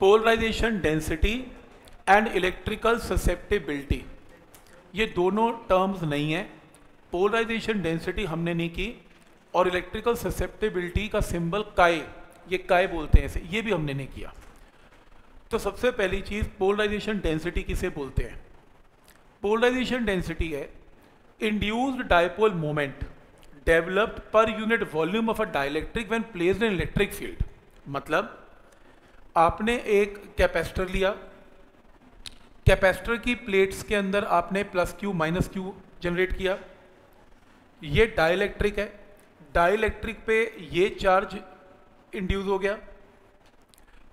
Polarisation density and electrical susceptibility ये दोनों terms नहीं है। पोलराइजेशन डेंसिटी हमने नहीं की और इलेक्ट्रिकल ससेप्टिबिलिटी का सिंबल काय ये काय बोलते हैं इसे, ये भी हमने नहीं किया। तो सबसे पहली चीज़ पोलराइजेशन डेंसिटी किसे बोलते हैं? पोलराइजेशन डेंसिटी है induced dipole moment developed per unit volume of a dielectric when placed in electric field मतलब आपने एक कैपेसिटर लिया। कैपेसिटर की प्लेट्स के अंदर आपने plus Q, minus Q generate किया। ये डाइलेक्ट्रिक है। डाइलेक्ट्रिक पे ये चार्ज इंड्यूस हो गया।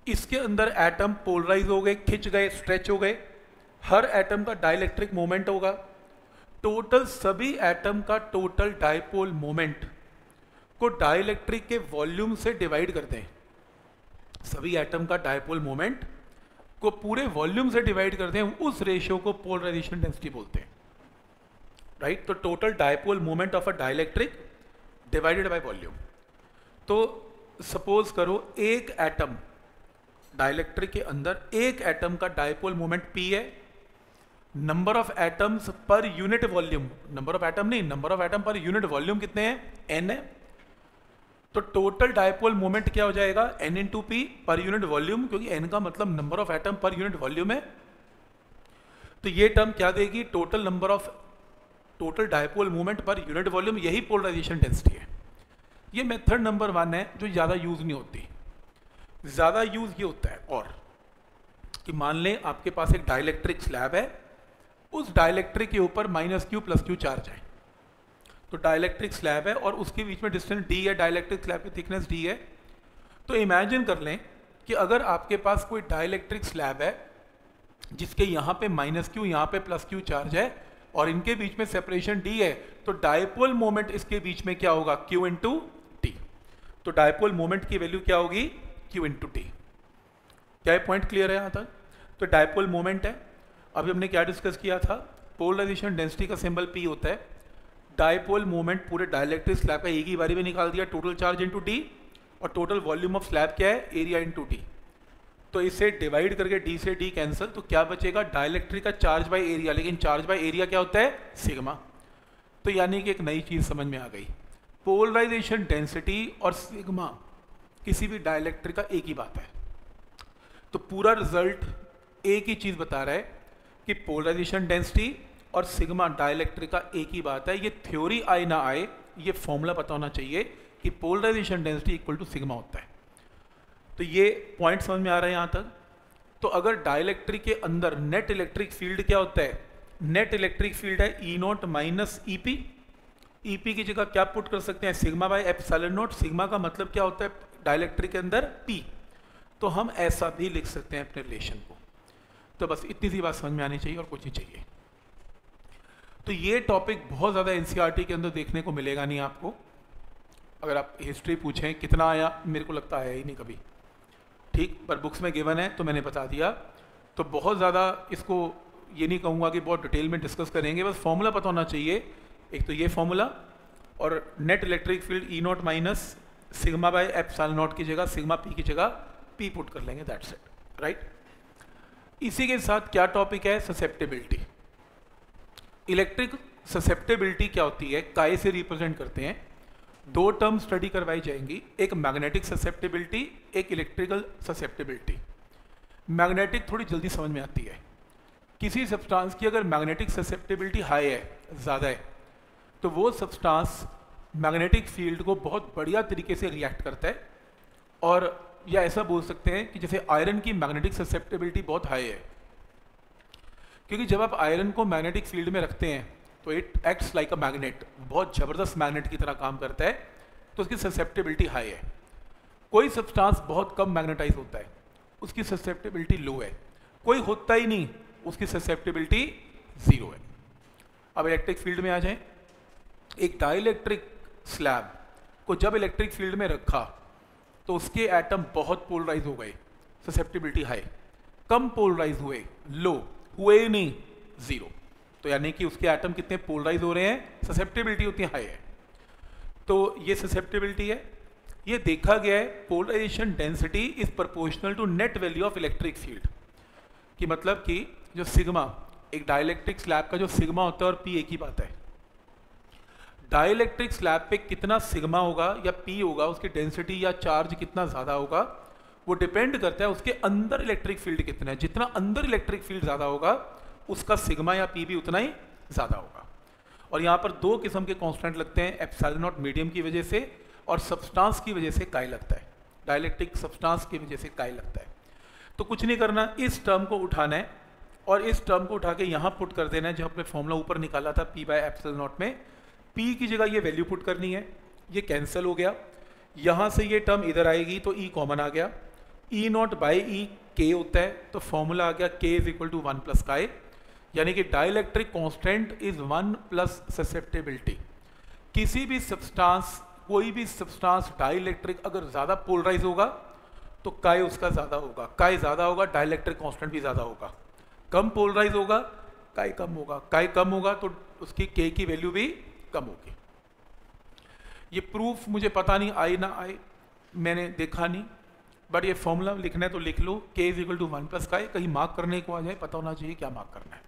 इसके अंदर एटम पोलराइज हो गए, खिंच गए, स्ट्रेच हो गए। हर एटम का डाइलेक्ट्रिक मोमेंट होगा। टोटल सभी एटम का टोटल डाइपोल मोमेंट को डाइलेक्ट्रिक के वॉल्यूम से डिवाइड करते हैं। सभी एटम का डायपोल मोमेंट को पूरे वॉल्यूम से डिवाइड करते हैं, उस रेशियो को पोलराइजेशन डेंसिटी बोलते हैं। राइट तो total dipole moment of a dielectric divided by volume तो सपोज़ करो एक एटम डाइलेक्ट्रिक के अंदर एक एटम का डायपोल मोमेंट पी है। Number of atoms per unit volume number of atom नहीं number of atom per unit volume कितने हैं? एन है। तो टोटल डायपोल मोमेंट क्या हो जाएगा? N into P per unit volume क्योंकि एन का मतलब number of atom per unit volume है। तो ये टर्म क्या देगी? Total number of total dipole moment per unit volume यही पोलराइजेशन डेंसिटी है। ये मेथड नंबर वन है, जो ज़्यादा यूज़ नहीं होती। ज़्यादा यूज़ ये होता है और, कि मान लें आपके पास एक डाइलेक्ट्रिक स्लैब है, उस डाइलेक्ट्रिक के ऊपर minus q plus q charge है। तो डाइलेक्ट्रिक स्लैब है और उसके बीच में डिस्टेंस डी है डायलैक्ट्रिक स्लैब की थिकनेस डी है। तो इमेजिन कर लें कि अगर आपके पास कोई डायलैक्ट्रिक स्लैब है, जिसके यहाँ पे माइनस क्यू यहाँ पे प्लस क्यू चार्ज है और इनके बीच में सेपरेशन डी है तो डायपोल मोमेंट इसके बीच में क्या होगा? क्यू इंटू टी तो डायपोल मोमेंट की वैल्यू क्या होगी? क्यू इंटू टी क्या ये पॉइंट क्लियर है यहाँ तक? तो डायपोल मोमेंट है। अभी हमने क्या डिस्कस किया था? पोलराइजेशन डेंसिटी का सिंबल पी होता है। डायपोल मोमेंट पूरे डायलेक्ट्रिक स्लैब का एक ही बारी में निकाल दिया टोटल चार्ज इंटू डी और टोटल वॉल्यूम ऑफ़ स्लैब क्या है? एरिया इंटू डी तो इसे डिवाइड करके डी से डी कैंसिल तो क्या बचेगा? डायलेक्ट्रिक का चार्ज बाय एरिया लेकिन चार्ज बाय एरिया क्या होता है? सिग्मा तो यानी कि एक नई चीज़ समझ में आ गई। पोलराइजेशन डेंसिटी और सिग्मा किसी भी डायलेक्ट्रिक का एक ही बात है। तो पूरा रिज़ल्ट एक ही चीज़ बता रहा है कि पोलराइजेशन डेंसिटी और सिग्मा डायलेक्ट्रिक का एक ही बात है, ये थ्योरी आए ना आए, ये फॉर्मूला पता होना चाहिए कि polarisation density equal to sigma होता है। तो ये पॉइंट समझ में आ रहा है यहाँ तक? तो अगर डायलेक्ट्रिक के अंदर नेट इलेक्ट्रिक फ़ील्ड क्या होता है? नेट इलेक्ट्रिक फ़ील्ड है E naught minus E P E P की जगह क्या पुट कर सकते हैं? सिग्मा बाय एफ़ नोट सिग्मा का मतलब क्या होता है? डायलेक्ट्रिक के अंदर पी तो हम ऐसा भी लिख सकते हैं अपने रिलेशन को। तो बस इतनी सी बात समझ में आनी चाहिए और कुछ नहीं चाहिए। तो ये टॉपिक बहुत ज़्यादा एनसीईआरटी के अंदर देखने को मिलेगा नहीं आपको। अगर आप हिस्ट्री पूछें, कितना आया, मेरे को लगता है ही नहीं कभी। ठीक, पर बुक्स में गिवन है तो मैंने बता दिया। तो बहुत ज़्यादा इसको ये नहीं कहूँगा कि बहुत डिटेल में डिस्कस करेंगे, बस फॉर्मूला पता होना चाहिए। एक तो ये फॉर्मूला और net electric field E naught minus sigma by epsilon naught की जगह सिग्मा पी की जगह पी पुट कर लेंगे दैट्स इट राइट इसी के साथ क्या टॉपिक है? ससेप्टेबिलिटी इलेक्ट्रिक ससेप्टेबिलिटी क्या होती है? काय से रिप्रेजेंट करते हैं। दो टर्म स्टडी करवाई जाएँगी। एक मैग्नेटिक ससेप्टेबिलिटी एक इलेक्ट्रिकल ससेप्टेबिलिटी मैग्नेटिक थोड़ी जल्दी समझ में आती है। किसी सब्सटेंस की अगर मैग्नेटिक ससेप्टेबिलिटी हाई है, ज़्यादा है तो वो सब्सटेंस मैग्नेटिक फ़ील्ड को बहुत बढ़िया तरीके से रिएक्ट करता है। और या ऐसा बोल सकते हैं कि जैसे आयरन की मैग्नेटिक ससेप्टेबिलिटी बहुत हाई है। क्योंकि जब आप आयरन को मैग्नेटिक फ़ील्ड में रखते हैं तो it acts like a magnet बहुत ज़बरदस्त मैग्नेट की तरह काम करता है तो उसकी ससेप्टेबिलिटी हाई है। कोई सब्सटेंस बहुत कम मैग्नेटाइज होता है, उसकी ससेप्टेबिलिटी लो है। कोई होता ही नहीं, उसकी ससेप्टेबिलिटी ज़ीरो है। अब इलेक्ट्रिक फ़ील्ड में आ जाए। एक डाइलेक्ट्रिक स्लैब को जब इलेक्ट्रिक फ़ील्ड में रखा तो उसके एटम बहुत पोलराइज हो गए। ससेप्टिबिलिटी हाई कम पोलराइज हुए लो हुए ही नहीं ज़ीरो तो यानी कि उसके एटम कितने पोलराइज हो रहे हैं ससेप्टिबिलिटी उतनी हाई है. तो ये ससेप्टिबिलिटी है, ये देखा गया है polarisation density is proportional to net value of electric field कि मतलब कि जो सिग्मा एक डाइलेक्ट्रिक स्लैब का जो सिग्मा होता है और पी एक ही बात है. डाइलेक्ट्रिक स्लैब पे कितना सिग्मा होगा या पी होगा, उसकी डेंसिटी या चार्ज कितना ज़्यादा होगा वो डिपेंड करता है उसके अंदर इलेक्ट्रिक फ़ील्ड कितना है। जितना अंदर इलेक्ट्रिक फ़ील्ड ज़्यादा होगा, उसका सिग्मा या पी भी उतना ही ज़्यादा होगा। और यहाँ पर दो किस्म के कॉन्स्टेंट लगते हैं एप्साइल नॉट मीडियम की वजह से और सब्सटेंस की वजह से काय लगता है। डायलेक्ट्रिक सब्सटेंस की वजह से काय लगता है। तो कुछ नहीं करना, इस टर्म को उठाना है और इस टर्म को उठा के यहाँ पुट कर देना है जो हमने फॉर्मूला ऊपर निकाला था पी बाय एप्सल नॉट में। पी की जगह ये वैल्यू पुट करनी है, ये कैंसिल हो गया। यहाँ से ये टर्म इधर आएगी तो ई e कॉमन आ गया। ई नॉट बाई ई के होता है तो फॉर्मूला आ गया K is equal to one plus chi यानी कि dielectric constant is one plus susceptibility किसी भी सब्सटेंस कोई भी सब्सटेंस डाइलेक्ट्रिक अगर ज़्यादा पोलराइज होगा तो काय उसका ज़्यादा होगा। काय ज़्यादा होगा डाइलेक्ट्रिक कॉन्स्टेंट भी ज़्यादा होगा। कम पोलराइज होगा काय कम होगा। काय कम होगा तो उसकी के की वैल्यू भी कम होगी। ये प्रूफ मुझे पता नहीं, आई ना आई, मैंने देखा नहीं। बट ये फॉर्मूला लिखना है तो लिख लो K is equal to one plus chi. कहीं मार्क करने को आ जाए, पता होना चाहिए क्या मार्क करना है।